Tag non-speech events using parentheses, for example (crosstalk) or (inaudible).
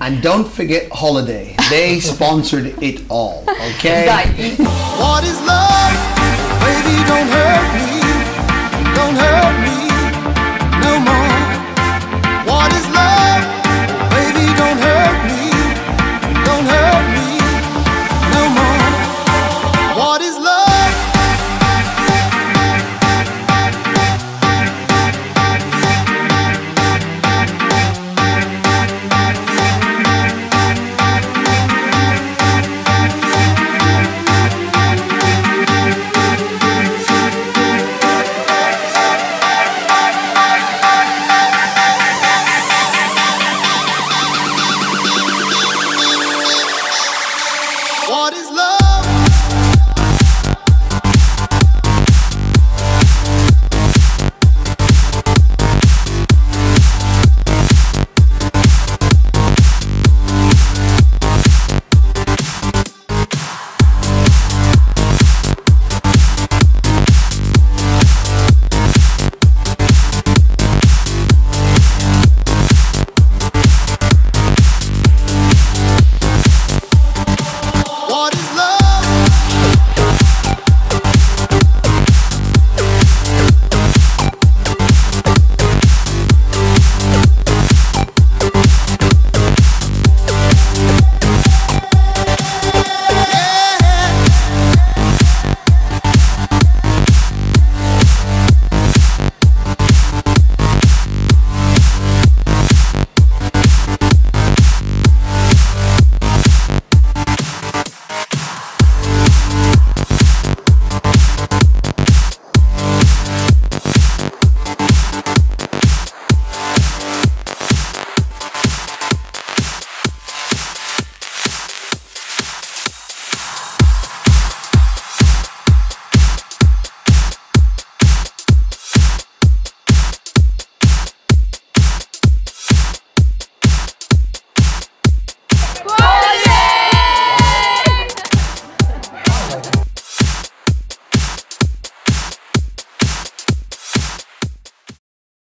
And don't forget Holiday. They (laughs) sponsored it all. Okay? What is love? Baby. Don't hurt